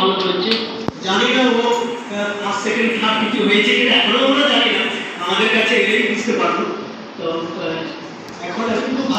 ভালো চলছে। জানি না ও ফার্স্ট সেকেন্ড থার্ড কিছু হয়েছে কিনা, এখনও আমরা জানি না। আমাদের কাছে এলেই বুঝতে পারব। তো এখন এখন ভালো